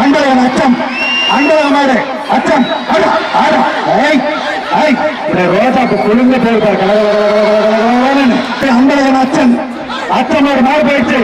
அன்பழகன் அச்சம். அன்பழகன் அச்சம். ஆடா, ரோஜாக்கு குழுங்க போயிருப்பா அன்பழகன் அச்சன் அச்சம் ஒரு மாடு போயிடுச்சு